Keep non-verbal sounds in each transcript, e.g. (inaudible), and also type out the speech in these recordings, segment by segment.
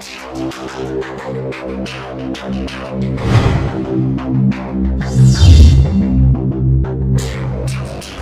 Thank you.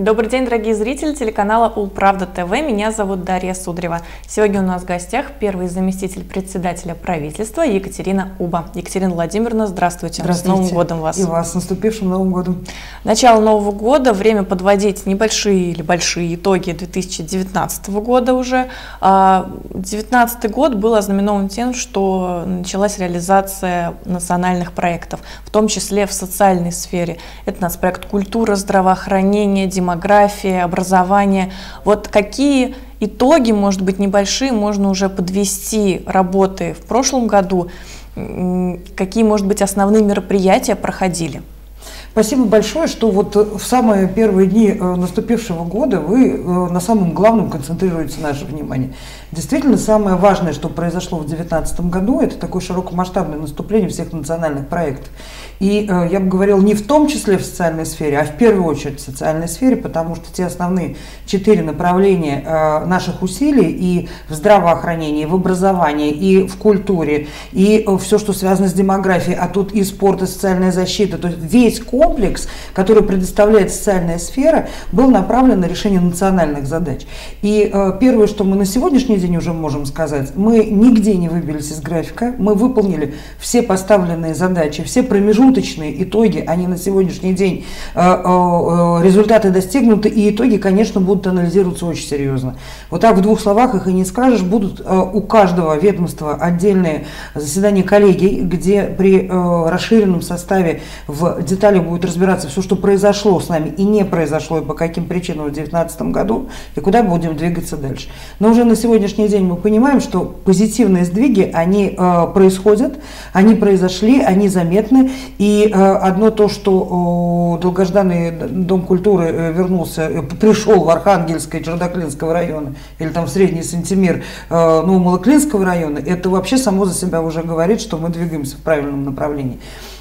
Добрый день, дорогие зрители телеканала Улправда ТВ. Меня зовут Дарья Судрева. Сегодня у нас в гостях первый заместитель председателя правительства Екатерина Уба. Екатерина Владимировна, здравствуйте. Здравствуйте. С Новым годом вас. И вас. С наступившим Новым годом. Начало Нового года, время подводить небольшие или большие итоги 2019 года уже. 2019 а, год был ознаменован тем, что началась реализация национальных проектов, в том числе в социальной сфере. Это нацпроект культура, здравоохранение, демократия демография, образование. Вот какие итоги, может быть, небольшие, можно уже подвести работы в прошлом году? Какие, может быть, основные мероприятия проходили? Спасибо большое, что вот в самые первые дни э, наступившего года вы э, на самом главном концентрируете наше внимание. Действительно, самое важное, что произошло в 2019 году, это такое широкомасштабное наступление всех национальных проектов. И э, я бы говорила не в том числе в социальной сфере, а в первую очередь в социальной сфере, потому что те основные четыре направления э, наших усилий и в здравоохранении, и в образовании, и в культуре, и э, все, что связано с демографией, а тут и спорт, и социальная защита, то есть весь комплекс, который предоставляет социальная сфера, был направлен на решение национальных задач. И э, первое, что мы на сегодняшний день уже можем сказать, мы нигде не выбились из графика, мы выполнили все поставленные задачи, все промежуточные итоги, они на сегодняшний день, э, э, результаты достигнуты, и итоги, конечно, будут анализироваться очень серьезно. Вот так в двух словах их и не скажешь, будут у каждого ведомства отдельные заседания коллегий, где при расширенном составе в деталях будет разбираться все, что произошло с нами и не произошло, и по каким причинам в 2019 году, и куда будем двигаться дальше. Но уже на сегодняшний день мы понимаем, что позитивные сдвиги, они происходят, они произошли, они заметны, и э, одно то, что долгожданный Дом культуры э, вернулся, э, пришел в Архангельское Чердаклинского района, или там в Средний Сантимир Новомолоклинского района, это вообще само за себя уже говорит, что мы двигаемся в правильном направлении.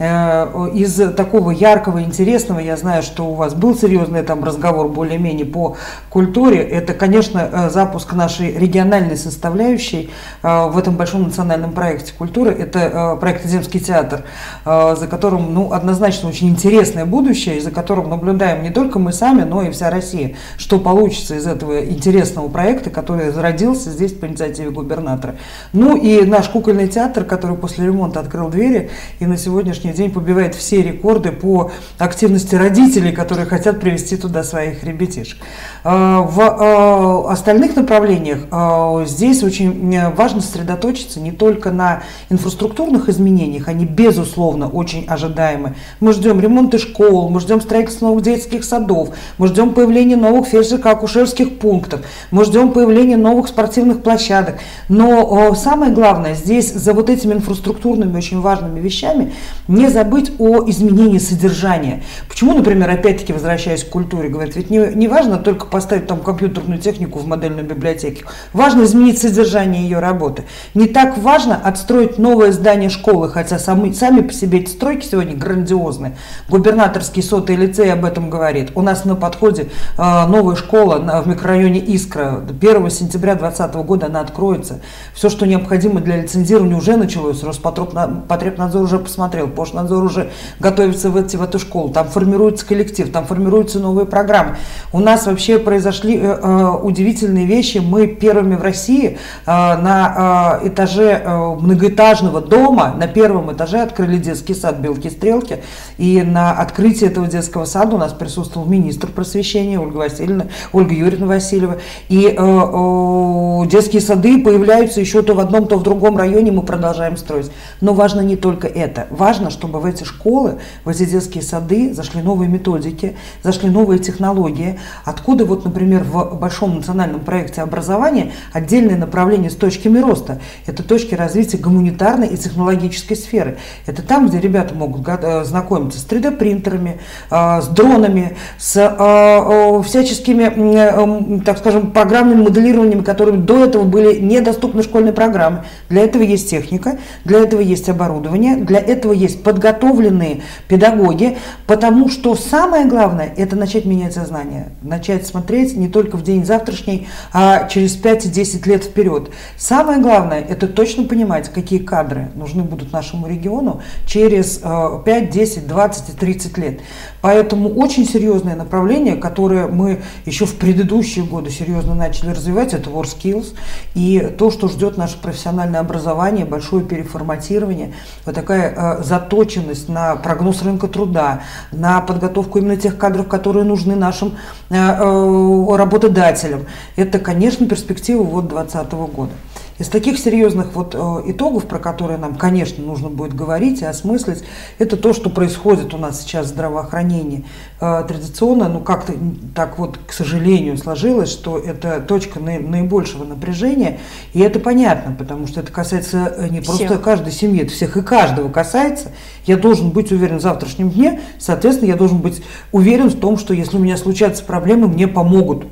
Э, из такого яркого, интересного, я знаю, что у вас был серьезный там разговор более-менее по культуре, это, конечно, э, запуск нашей региональной составляющей э, в этом большом национальном проекте культуры. Это проект «Земский театр», за которым ну, однозначно очень интересное будущее, и за которым наблюдаем не только мы сами, но и вся Россия, что получится из этого интересного проекта, который зародился здесь по инициативе губернатора. Ну и наш кукольный театр, который после ремонта открыл двери, и на сегодняшний сегодняшний день побивает все рекорды по активности родителей, которые хотят привести туда своих ребятишек. А, в а, остальных направлениях а, здесь очень важно сосредоточиться не только на инфраструктурных изменениях, они безусловно очень ожидаемы. Мы ждем ремонта школ, мы ждем строительства новых детских садов, мы ждем появления новых фельдшерско-акушерских пунктов, мы ждем появления новых спортивных площадок. Но самое главное, здесь за вот этими инфраструктурными очень важными вещами не забыть о изменении содержания. Почему, например, опять-таки возвращаясь к культуре, говорят, ведь не, не важно только поставить там компьютерную технику в модельную библиотеку, важно изменить содержание ее работы. Не так важно отстроить новое здание школы, хотя сами, сами по себе эти стройки сегодня грандиозные. Губернаторский сотый лицей об этом говорит. У нас на подходе э, новая школа на, в микрорайоне Искра. 1 сентября 2020 года она откроется. Все, что необходимо для лицензирования уже началось. Роспотребнадзор уже посмотрел, Пошнадзор уже готовится в, эти, в эту школу, там формируется коллектив, там формируются новые программы. У нас вообще произошли э, э, удивительные вещи. Мы первыми в России э, на э, этаже э, многоэтажного дома, на первом этаже открыли детский сад «Белки-стрелки». И на открытии этого детского сада у нас присутствовал министр просвещения Ольга Васильевна, Ольга Юрьевна Васильева. И э, э, детские сады появляются еще то в одном, то в другом районе, мы продолжаем строить. Но важно не только это. Важно, чтобы в эти школы, в эти детские сады зашли новые методики, зашли новые технологии. Откуда вот, например, в большом национальном проекте образования отдельное направление с точками роста. Это точки развития гуманитарной и технологической сферы. Это там, где ребята могут э, знакомиться с 3D-принтерами, э, с дронами, с э, всяческими, так скажем, программными моделированиями, которые до этого были недоступны школьной программе. Для этого есть техника, для этого есть оборудование, для этого есть есть подготовленные педагоги, потому что самое главное – это начать менять сознание, начать смотреть не только в день завтрашний, а через 5-10 лет вперед. Самое главное – это точно понимать, какие кадры нужны будут нашему региону через 5, 10, 20 и 30 лет. Поэтому очень серьезное направление, которое мы еще в предыдущие годы серьезно начали развивать, это WorkSkills. И то, что ждет наше профессиональное образование, большое переформатирование, вот такая э, заточенность на прогноз рынка труда, на подготовку именно тех кадров, которые нужны нашим э, э, работодателям. Это, конечно, перспектива вот 2020 года. Из таких серьезных вот э, итогов, про которые нам, конечно, нужно будет говорить и осмыслить, это то, что происходит у нас сейчас в здравоохранении. Э, традиционно, ну как-то так вот, к сожалению, сложилось, что это точка наибольшего напряжения, и это понятно, потому что это касается э, не просто всех. каждой семьи, это всех и каждого касается. Я должен быть уверен в завтрашнем дне, соответственно, я должен быть уверен в том, что если у меня случатся проблемы, мне помогут.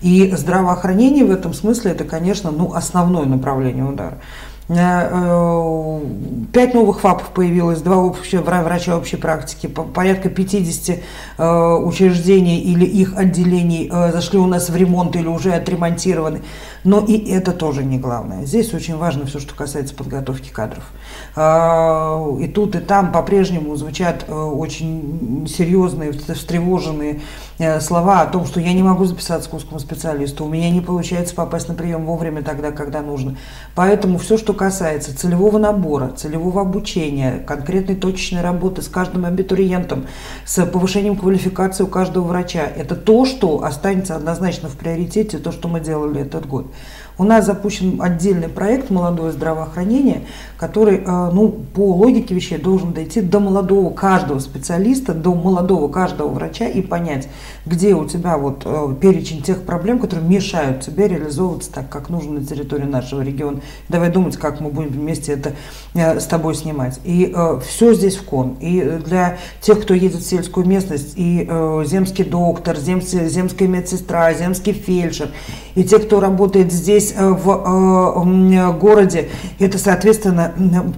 И здравоохранение в этом смысле это, конечно, ну, основное направление удара. Э, э, пять новых ФАПов появилось, два общие, врача общей практики, порядка 50 э, учреждений или их отделений зашли у нас в ремонт или уже отремонтированы. Но и это тоже не главное. Здесь очень важно все, что касается подготовки кадров. И тут, и там по-прежнему звучат очень серьезные, встревоженные слова о том, что я не могу записаться к узкому специалисту, у меня не получается попасть на прием вовремя тогда, когда нужно. Поэтому все, что касается целевого набора, целевого обучения, конкретной точечной работы с каждым абитуриентом, с повышением квалификации у каждого врача, это то, что останется однозначно в приоритете, то, что мы делали этот год. У нас запущен отдельный проект «Молодое здравоохранение», который, э, ну, по логике вещей должен дойти до молодого каждого специалиста, до молодого каждого врача и понять, где у тебя вот э, перечень тех проблем, которые мешают тебе реализовываться так, как нужно на территории нашего региона. Давай думать, как мы будем вместе это э, с тобой снимать. И все здесь в кон. И для тех, кто едет в сельскую местность, и земский доктор, земская медсестра, земский фельдшер, и те, кто работает здесь здесь э, в э, городе, это, соответственно,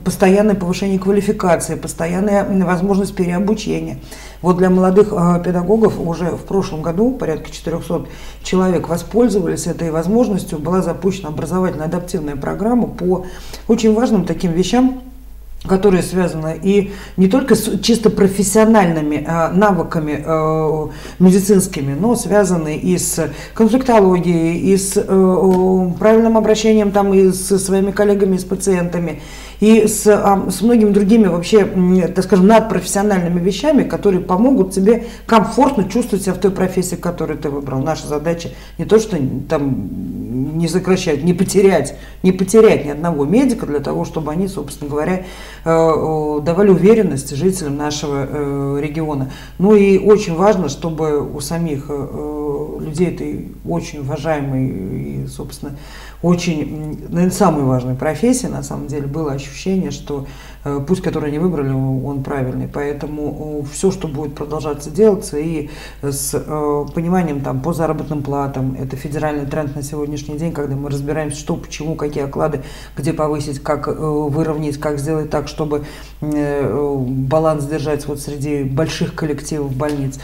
постоянное повышение квалификации, постоянная возможность переобучения. Вот для молодых э, педагогов уже в прошлом году порядка 400 человек воспользовались этой возможностью. Была запущена образовательно адаптивная программа по очень важным таким вещам, которые связаны и не только с чисто профессиональными а, навыками а, медицинскими, но связаны и с конфликтологией, и с а, правильным обращением там и со своими коллегами, и с пациентами, и с, а, с многими другими вообще, так скажем, надпрофессиональными вещами, которые помогут тебе комфортно чувствовать себя в той профессии, которую ты выбрал. Наша задача не то, что там не сокращать, не потерять, не потерять ни одного медика для того, чтобы они, собственно говоря, э, давали уверенность жителям нашего э, региона. Ну и очень важно, чтобы у самих э, людей этой очень уважаемой и, собственно, очень, наверное, самой важной профессии, на самом деле, было ощущение, что Э, путь, который они выбрали, он правильный. Поэтому все, что будет продолжаться делаться, и с э, пониманием там, по заработным платам, это федеральный тренд на сегодняшний день, когда мы разбираемся, что, почему, какие оклады, где повысить, как э, выровнять, как сделать так, чтобы баланс держать вот среди больших коллективов больниц.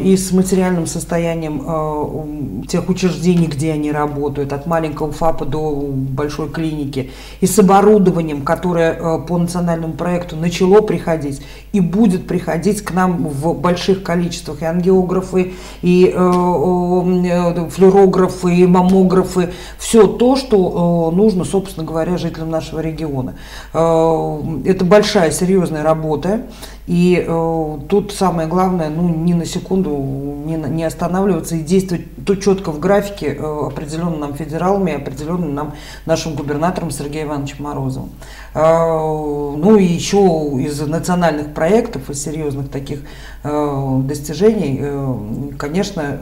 И с материальным состоянием тех учреждений, где они работают, от маленького ФАПа до большой клиники, и с оборудованием, которое по национальному национальному проекту начало приходить и будет приходить к нам в больших количествах и ангиографы, и э, э, флюорографы, и маммографы, все то, что э, нужно, собственно говоря, жителям нашего региона. Это большая, серьезная работа. И э, тут самое главное, ну, ни на секунду не, не останавливаться и действовать то четко в графике, э, определенным нам федералами, определенным нам нашим губернатором Сергеем Ивановичем Морозовым. Э, ну и еще из национальных проектов, из серьезных таких Э, достижений, конечно,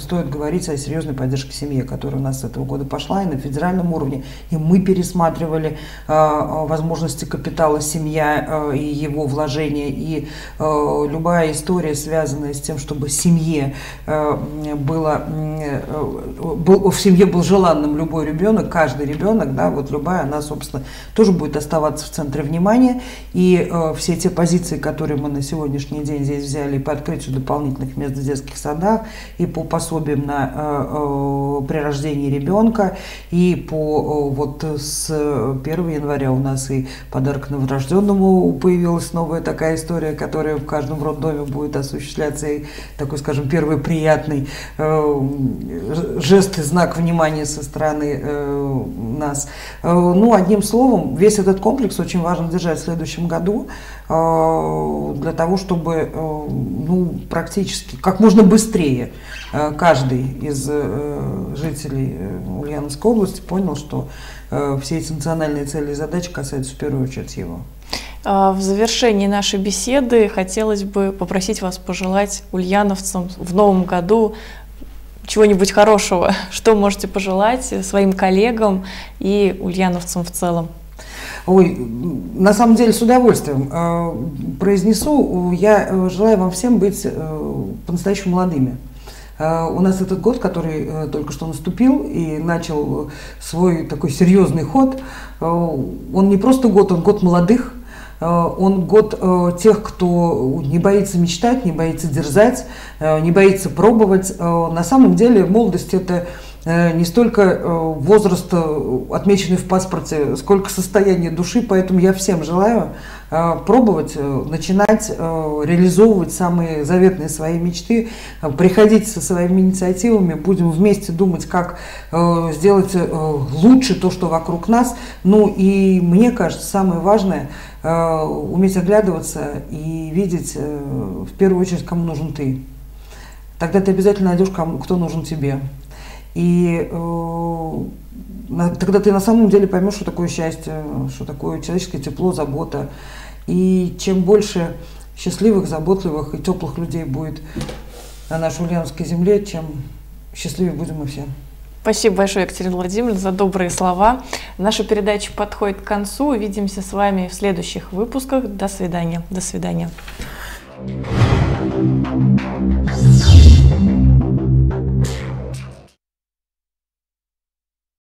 стоит говорить о серьезной поддержке семьи, которая у нас с этого года пошла и на федеральном уровне. И мы пересматривали возможности капитала семья и его вложения. И любая история, связанная с тем, чтобы семье было, был, в семье был желанным любой ребенок, каждый ребенок, да, вот любая, она, собственно, тоже будет оставаться в центре внимания. И э, все те позиции, которые мы на сегодняшний день здесь взяли по открытию дополнительных мест в детских садах, и по пособиям на э, э, при рождении ребенка, и по э, вот с 1 января у нас и подарок новорожденному появилась новая такая история, которая в каждом роддоме будет осуществляться, и такой, скажем, первый приятный э, жест и знак внимания со стороны э, нас. Э, ну, одним словом, весь этот комплекс очень важно держать в следующем году э, для того, чтобы э, ну, практически как можно быстрее э, каждый из э, жителей э, Ульяновской области понял, что э, все эти национальные цели и задачи касаются в первую очередь его. А, в завершении нашей беседы хотелось бы попросить вас пожелать ульяновцам в новом году чего-нибудь хорошего. (laughs) Что можете пожелать своим коллегам и ульяновцам в целом? Ой, на самом деле с удовольствием э, произнесу. Я э, желаю вам всем быть э, по-настоящему молодыми. У нас этот год, который только что наступил и начал свой такой серьезный ход, он не просто год, он год молодых, он год э, тех, кто не боится мечтать, не боится дерзать, э, не боится пробовать. На самом деле молодость это не столько возраст, отмеченный в паспорте, сколько состояние души, поэтому я всем желаю пробовать, начинать реализовывать самые заветные свои мечты, приходить со своими инициативами, будем вместе думать, как сделать лучше то, что вокруг нас. Ну и мне кажется, самое важное – Э, уметь оглядываться и видеть э, в первую очередь, кому нужен ты. Тогда ты обязательно найдешь, кому, кто нужен тебе. И э, тогда ты на самом деле поймешь, что такое счастье, что такое человеческое тепло, забота. И чем больше счастливых, заботливых и теплых людей будет на нашей Ульяновской земле, чем счастливее будем мы все. Спасибо большое, Екатерина Владимировна, за добрые слова. Наша передача подходит к концу. Увидимся с вами в следующих выпусках. До свидания. До свидания.